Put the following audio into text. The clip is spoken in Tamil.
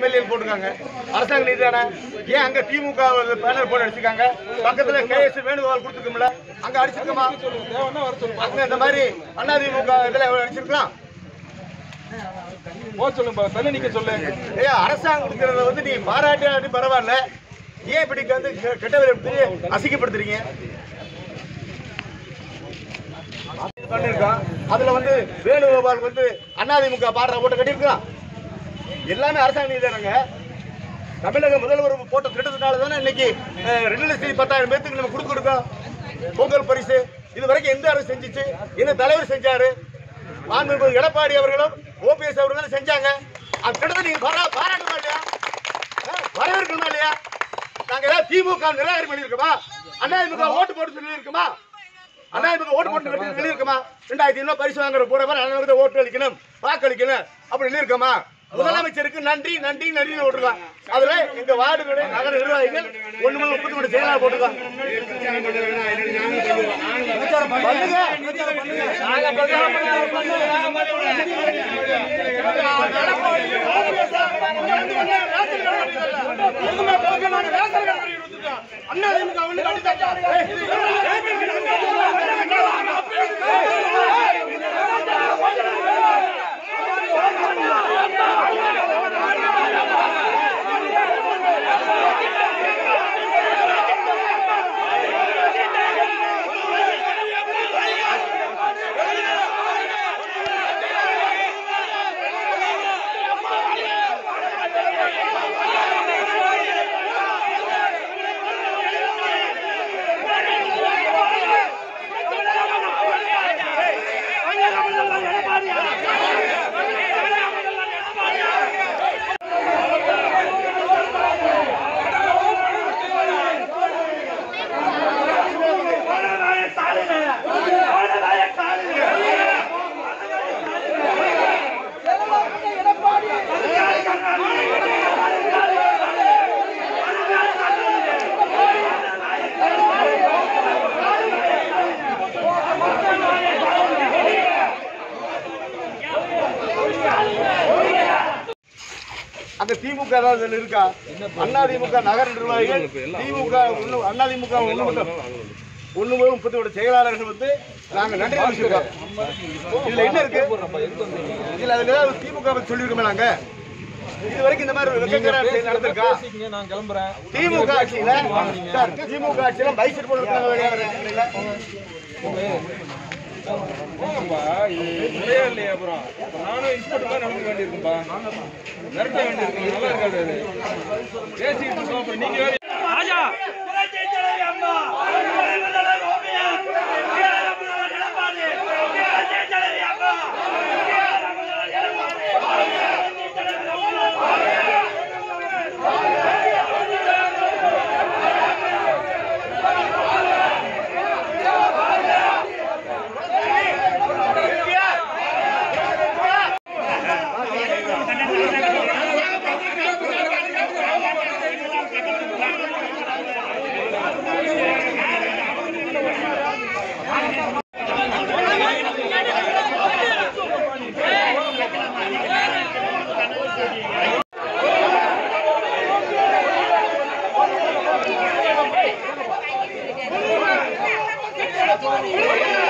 எம்எல்ஏ போட்டிருக்காங்க. அரசாங்க நிதி தானே? ஏன் அங்க திமுக பேனர் போட்டு அடிச்சிருக்காங்க? பக்கத்துல கேஎஸ் வேணுகோபால் கொடுத்துருக்கோம்ல அங்க அடிச்சிருக்கோமா? அங்க இந்த மாதிரி அதிமுக இதுல அடிச்சிருக்கலாம்? போக சொல்லுங்க தள்ளி நிக்க சொல்லு. அரசாங்கம் கொடுக்கறத வந்து நீ பாராட்டி பரவாயில்ல? ஏன் இப்படி வந்து கெ- கெட்ட விதத்தை அசிங்கப்படுத்துறீங்க? பண்ணிருக்கான். அதுல வந்து வேணுகோபால் வந்து அதிமுக பாடுற ஓட்ட கட்டியிருக்கான். எல்லாமே அரசாங்க நிதி தானங்க. தமிழக முதல்வர் போட்ட திட்டத்தினால தானே இன்னைக்கு ரெண்டு லட்சத்தி பத்தாயிரம் பேத்துக்கு நம்ம கொடுத்துருக்கோம் பொங்கல் பரிசு. இது வரைக்கும் எந்த அரசு செஞ்சிச்சு? என்ன தலைவர் செஞ்சாரு? மாண்புமிகு எடப்பாடி அவர்களும் ஓபிஎஸ் அவர்களும் செஞ்சாங்க. அந்த திட்டத்தை நீங்க பாரா- பாராட்டணுமா இல்லையா? வரவேற்கணுமா இல்லையா? நாங்க ஏதாவது திமுக நிராகரி பண்ணிருக்கோமா அதிமுக ஓட்டு போட்டு சொல்லியிருக்கோமா? அதிமுக ஓட்டு போட்டு சொல்லியிருக்குமா? ரெண்டாயிரத்தி ஐநூறு பரிசு வாங்குற போற அண்ணாவுக்கு ஓட்டு அளிக்கணும் வாக்களிக்கணும். அப்படி இருக்கமா முதலமைச்சருக்கு நன்றி நன்றி நன்றி போட்டிருக்கான். அதுல எங்க வார்டுகளுடைய நகர நிர்வாகிகள் ஒண்ணு மணி முப்பத்தி மூணு செயலாளர் போட்டிருக்கான். அண்ணா நாங்க அந்த திமுக ஏதாவது இருக்கா? அதிமுக நகர நிர்வாகிகள் திமுக ஒண்ணு- அதிமுக ஒண்ணு முதல் முப்பத்தி ஒரு செயலாளர்கள் வந்து நாங்க நன்றி தெரிவிச்சிருக்கோம் இதுல என்ன இருக்கு? இதுல அதுல ஏதாவது திமுக சொல்லியிருக்கோமே நாங்க? இது வரைக்கும் இந்த மாதிரி நடந்திருக்கா? கிளம்புறேன். திமுக ஆட்சியில திமுக ஆட்சியில பைசெட் போட்டு போங்கப்பா. இது முறையே இல்லையா அப்புறம் நானும் இன்ஸ்பெக்டர் தான் நடந்து வேண்டியிருக்கும்பா மிரட்ட வேண்டியிருக்கு நல்லா இருக்காது அது பேசிக்கிட்டு இருக்கோம் அப்புறம் நீங்க ராஜா Yeah.